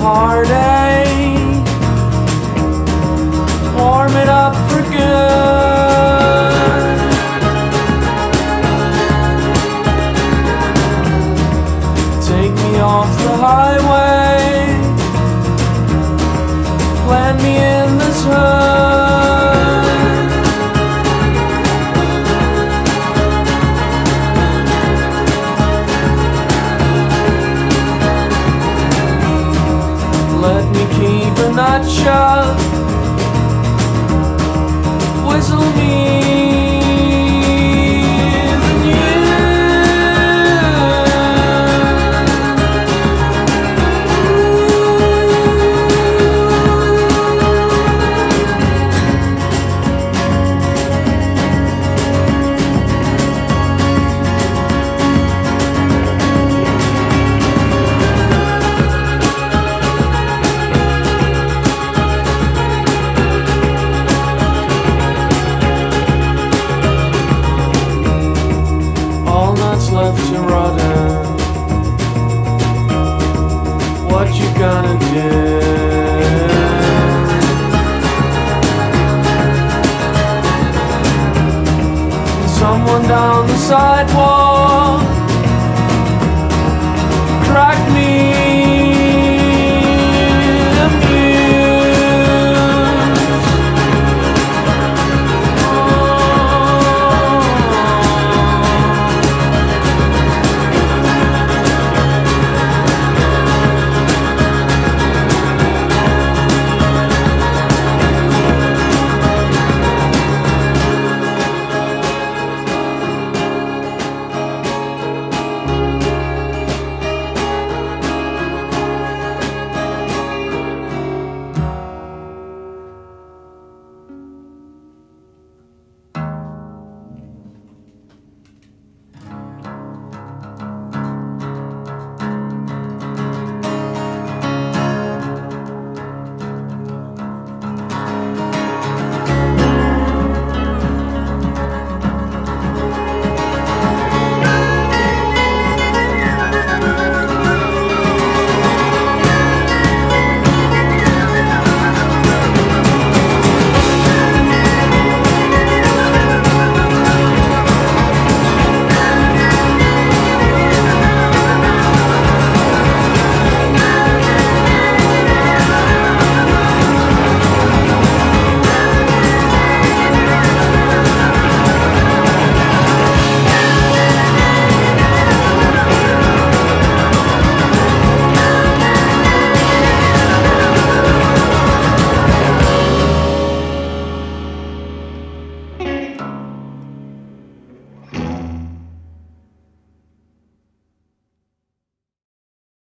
heartache. Warm it up for good. Take me off the highway. Land me in this hood. let me keep an eye shut. Whistle me Down the sidewalk